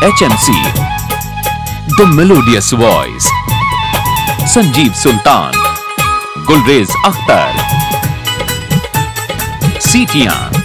HMC The Melodious Voice Sanjeev Sultan, Gulrez Akhtar, सीटियाँ